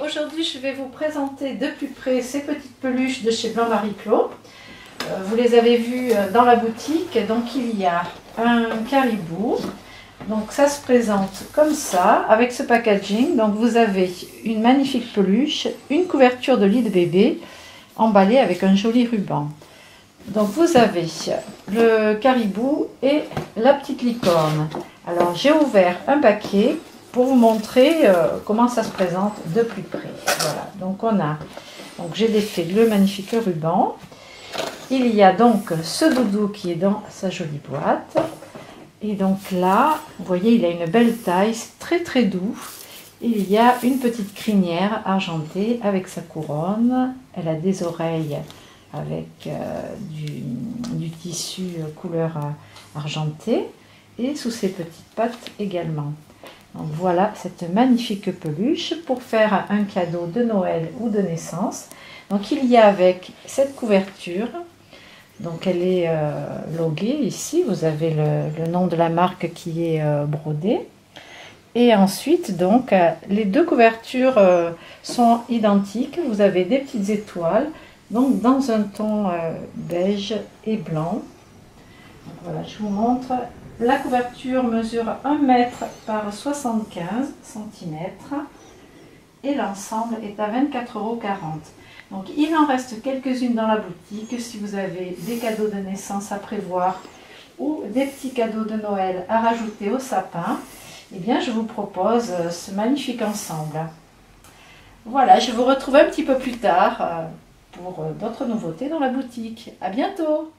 Aujourd'hui, je vais vous présenter de plus près ces petites peluches de chez Blanc Marie Clos. Euh, vous les avez vues euh, dans la boutique. Donc, il y a un caribou. Donc, ça se présente comme ça, avec ce packaging. Donc, vous avez une magnifique peluche, une couverture de lit de bébé, emballée avec un joli ruban. Donc, vous avez le caribou et la petite licorne. Alors, j'ai ouvert un paquet pour vous montrer euh, comment ça se présente de plus près. Voilà, donc on a, donc j'ai défait le magnifique ruban. Il y a donc ce doudou qui est dans sa jolie boîte. Et donc là, vous voyez, il a une belle taille, c'est très très doux. Il y a une petite crinière argentée avec sa couronne. Elle a des oreilles avec euh, du, du, tissu couleur argentée et sous ses petites pattes également. Voilà cette magnifique peluche pour faire un cadeau de Noël ou de naissance. Donc il y a avec cette couverture, donc elle est euh, loguée ici, vous avez le, nom de la marque qui est euh, brodé. Et ensuite, donc, euh, les deux couvertures sont identiques. Vous avez des petites étoiles, donc dans un ton beige et blanc. voilà, je vous montre la couverture mesure 1 mètre par 75 cm et l'ensemble est à 24,40 euros. Donc il en reste quelques-unes dans la boutique si vous avez des cadeaux de naissance à prévoir ou des petits cadeaux de Noël à rajouter au sapin. Eh bien je vous propose ce magnifique ensemble. Voilà, je vous retrouve un petit peu plus tard euh, pour d'autres nouveautés dans la boutique. À bientôt